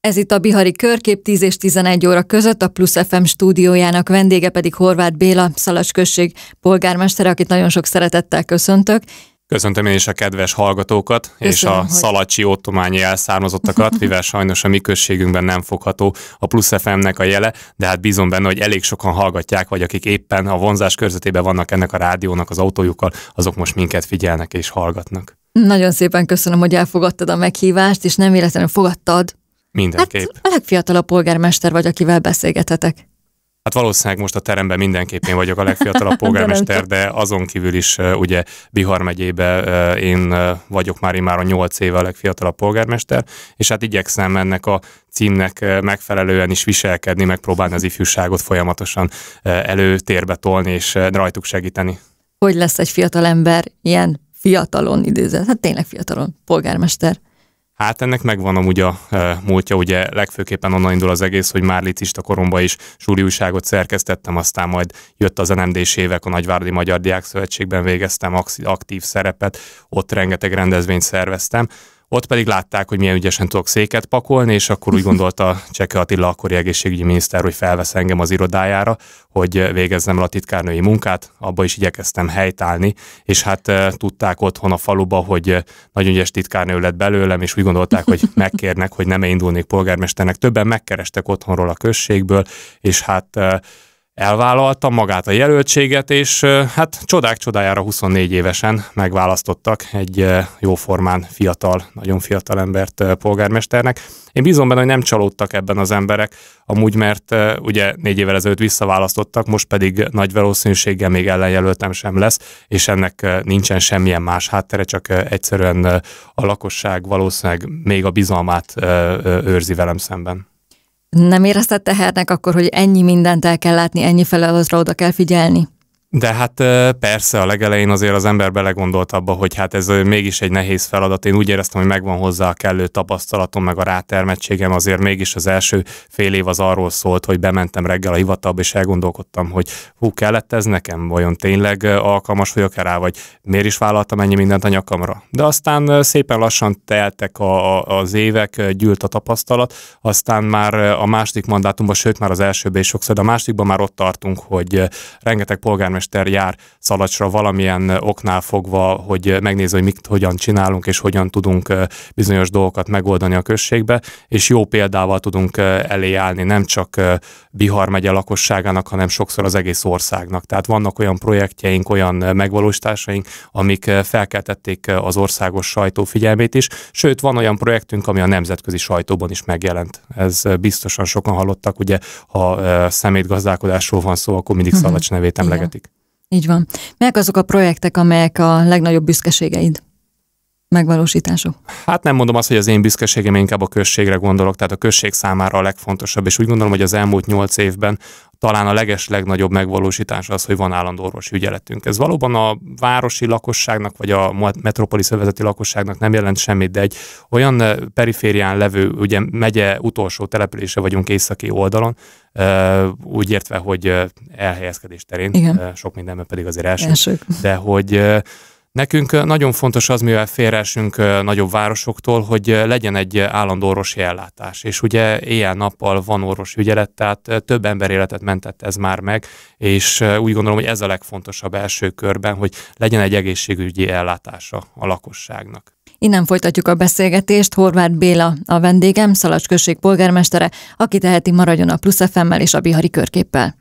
Ez itt a Bihari Körkép 10 és 11 óra között, a Plus FM stúdiójának vendége pedig Horváth Béla, Szalacs község polgármestere, akit nagyon sok szeretettel köszöntök. Köszöntöm én is a kedves hallgatókat Köszönöm, és a hogy... szalacsi ottományi elszármazottakat, mivel sajnos a mi községünkben nem fogható a Plus FM-nek a jele, de hát bízom benne, hogy elég sokan hallgatják, vagy akik éppen a vonzás körzetében vannak ennek a rádiónak az autójukkal, azok most minket figyelnek és hallgatnak. Nagyon szépen köszönöm, hogy elfogadtad a meghívást, és nem véletlenül fogadtad, Mindenképp. Hát a legfiatalabb polgármester vagy, akivel beszélgethetek. Hát valószínűleg most a teremben mindenképp én vagyok a legfiatalabb polgármester, de azon kívül is ugye Bihar megyébe én vagyok már már a nyolc éve a legfiatalabb polgármester, és hát igyekszem ennek a címnek megfelelően is viselkedni, megpróbálni az ifjúságot folyamatosan előtérbe tolni és rajtuk segíteni. Hogy lesz egy fiatal ember ilyen fiatalon idézett, hát tényleg fiatalon polgármester? Hát ennek megvan amúgy a e, múltja, ugye legfőképpen onnan indul az egész, hogy már licista koromban is súli újságot szerkesztettem, aztán majd jött az NMD-s évek, a Nagyvárdi Magyar Diák Szövetségben végeztem aktív szerepet, ott rengeteg rendezvényt szerveztem, ott pedig látták, hogy milyen ügyesen tudok széket pakolni, és akkor úgy gondolta Cseke Attila, akkori egészségügyi miniszter, hogy felvesz engem az irodájára, hogy végezzem el a titkárnői munkát, abba is igyekeztem helytállni, és hát e, tudták otthon a faluba, hogy nagyon ügyes titkárnő lett belőlem, és úgy gondolták, hogy megkérnek, hogy nem indulnék polgármesternek. Többen megkerestek otthonról a községből, és hát e, elvállaltam magát a jelöltséget, és hát csodák csodájára 24 évesen megválasztottak egy jóformán fiatal, nagyon fiatal embert polgármesternek. Én bízom benne, hogy nem csalódtak ebben az emberek, amúgy mert ugye négy évvel ezelőtt visszaválasztottak, most pedig nagy valószínűséggel még ellenjelöltem sem lesz, és ennek nincsen semmilyen más háttere, csak egyszerűen a lakosság valószínűleg még a bizalmát őrzi velem szemben. Nem érezted tehernek akkor, hogy ennyi mindent el kell látni, ennyi feladatra oda kell figyelni? De hát persze a legelején azért az ember belegondolt abba, hogy hát ez mégis egy nehéz feladat. Én úgy éreztem, hogy megvan hozzá a kellő tapasztalatom, meg a rátermettségem. Azért mégis az első fél év az arról szólt, hogy bementem reggel a hivatalba, és elgondolkodtam, hogy hú, kellett ez nekem? Vajon tényleg alkalmas vagyok rá, vagy miért is vállaltam ennyi mindent a nyakamra? De aztán szépen lassan teltek a, a, az évek, gyűlt a tapasztalat, aztán már a második mandátumban, sőt már az elsőben is sokszor, de a másodikban már ott tartunk, hogy rengeteg polgármester polgármester jár Szalacsra valamilyen oknál fogva, hogy megnézze, hogy mit hogyan csinálunk, és hogyan tudunk bizonyos dolgokat megoldani a községbe, és jó példával tudunk elé állni nem csak Bihar megye lakosságának, hanem sokszor az egész országnak. Tehát vannak olyan projektjeink, olyan megvalósításaink, amik felkeltették az országos sajtó figyelmét is, sőt van olyan projektünk, ami a nemzetközi sajtóban is megjelent. Ez biztosan sokan hallottak, ugye ha szemétgazdálkodásról van szó, akkor mindig mhm. Szalacs nevét emlegetik. Így van. Melyek azok a projektek, amelyek a legnagyobb büszkeségeid? Megvalósítások? Hát nem mondom azt, hogy az én büszkeségem, inkább a községre gondolok, tehát a község számára a legfontosabb, és úgy gondolom, hogy az elmúlt nyolc évben talán a leges legnagyobb megvalósítás az, hogy van állandó orvosi ügyeletünk. Ez valóban a városi lakosságnak, vagy a metropolis szövezeti lakosságnak nem jelent semmit, de egy olyan periférián levő, ugye megye utolsó települése vagyunk északi oldalon, úgy értve, hogy elhelyezkedés terén, Igen. sok mindenben pedig azért első, Elsők. de hogy Nekünk nagyon fontos az, mivel félreesünk nagyobb városoktól, hogy legyen egy állandó orvosi ellátás. És ugye éjjel-nappal van orvosi ügyelet, tehát több ember életet mentett ez már meg, és úgy gondolom, hogy ez a legfontosabb első körben, hogy legyen egy egészségügyi ellátása a lakosságnak. Innen folytatjuk a beszélgetést. Horváth Béla a vendégem, Szalacs község polgármestere, aki teheti maradjon a Plusz fm és a Bihari körképpel.